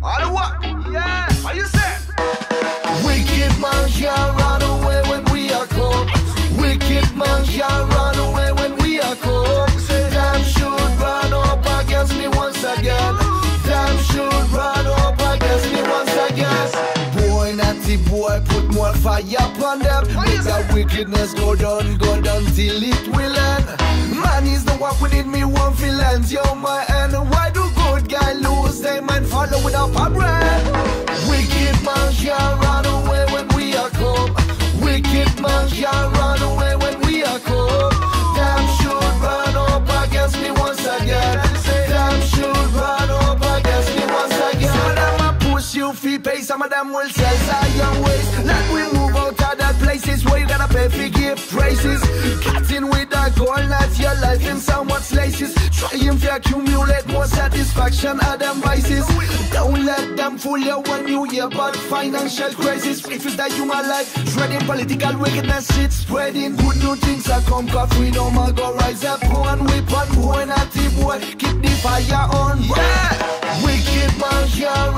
What? Yeah. What you say? Wicked man can't run away when we are come. Wicked man can't run away when we are come. Damn should run up against me once again. Damn should run up against me once again. Boy, naughty boy, put more fire upon them. Make that wickedness go down, go down till it will end. Man is the one we need me one feelings. Yo, my end. You fee pay, some of them will sell Zion ways. Let we move out of that places where you gotta pay for gift prices. Cutting with that goal, not your life in someone's laces. Trying to accumulate more satisfaction of them vices. Don't let them fool you when you hear about financial crisis. If it's that human life, dreading political wickedness, it's spreading. Good new things are come, cause freedom will go rise up. One weapon, boy, not boy. Keep the fire on. Yeah! Wicked man can't